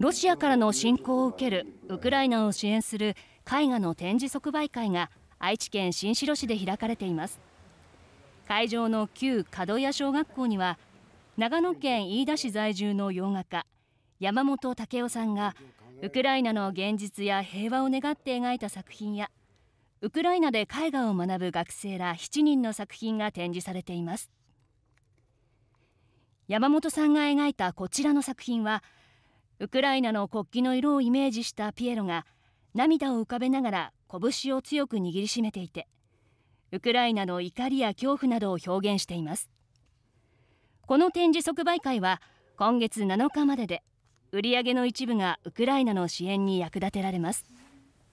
ロシアからの侵攻を受けるウクライナを支援する絵画の展示即売会が愛知県新城市で開かれています。会場の旧角谷小学校には長野県飯田市在住の洋画家山本武雄さんがウクライナの現実や平和を願って描いた作品やウクライナで絵画を学ぶ学生ら7人の作品が展示されています。山本さんが描いたこちらの作品はウクライナの国旗の色をイメージしたピエロが涙を浮かべながら拳を強く握りしめていてウクライナの怒りや恐怖などを表現しています。この展示即売会は今月7日までで売上の一部がウクライナの支援に役立てられます。